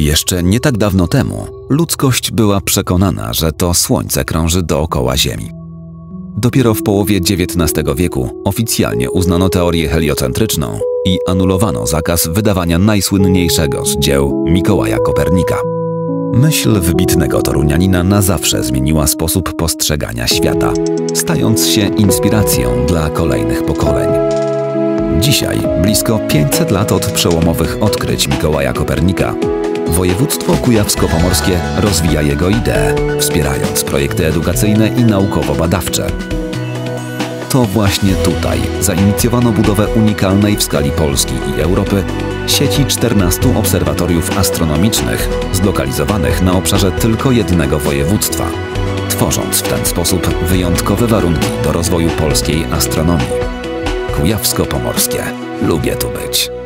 Jeszcze nie tak dawno temu ludzkość była przekonana, że to Słońce krąży dookoła Ziemi. Dopiero w połowie XIX wieku oficjalnie uznano teorię heliocentryczną i anulowano zakaz wydawania najsłynniejszego z dzieł Mikołaja Kopernika. Myśl wybitnego Torunianina na zawsze zmieniła sposób postrzegania świata, stając się inspiracją dla kolejnych pokoleń. Dzisiaj, blisko 500 lat od przełomowych odkryć Mikołaja Kopernika, województwo kujawsko-pomorskie rozwija jego ideę, wspierając projekty edukacyjne i naukowo-badawcze. To właśnie tutaj zainicjowano budowę unikalnej w skali Polski i Europy sieci 14 obserwatoriów astronomicznych zlokalizowanych na obszarze tylko jednego województwa, tworząc w ten sposób wyjątkowe warunki do rozwoju polskiej astronomii. Kujawsko-Pomorskie. Lubię tu być.